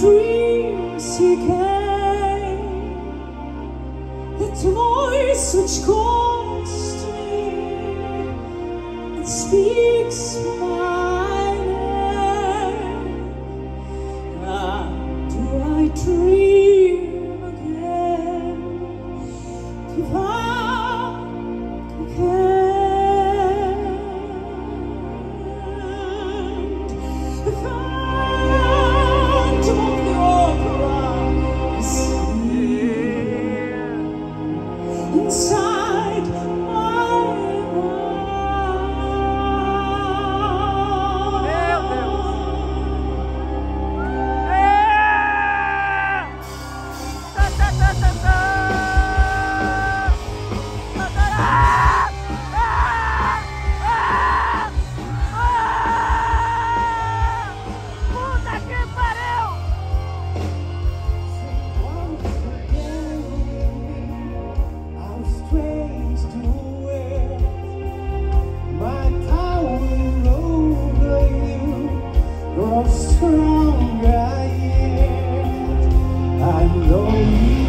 dreams he came. That voice which calls to me And speaks strong I am. I know you.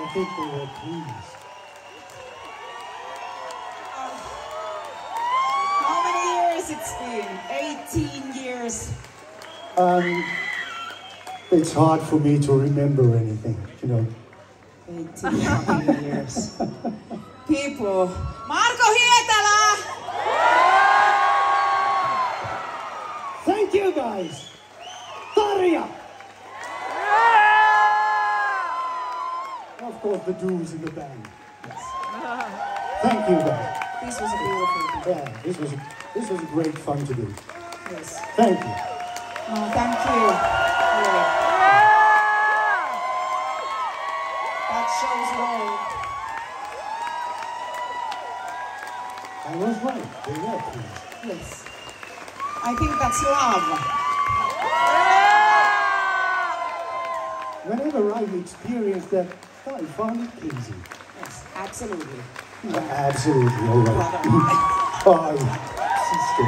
I think they were pleased. How many years it's been? 18 years. Um, it's hard for me to remember anything, you know. 18 years. People. Marko Hietala! Thank you guys! Of the dudes in the band. Yes. Thank you guys. This was a beautiful Yeah, this was this was great fun to do. Yes. Thank you. Oh, thank you. Really. That shows love. I was right. They were pleased. Yes. I think that's love. Whenever I've experienced that, I found it pleasing. Yes, absolutely. Absolutely, all right. Brother. Oh, sister.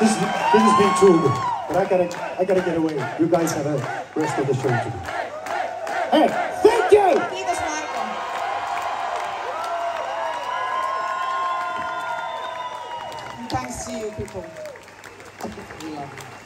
This, this has been too good, but I gotta, I gotta get away. You guys have a rest of the show to do. Hey, thank you! Thanks to you people. We love you.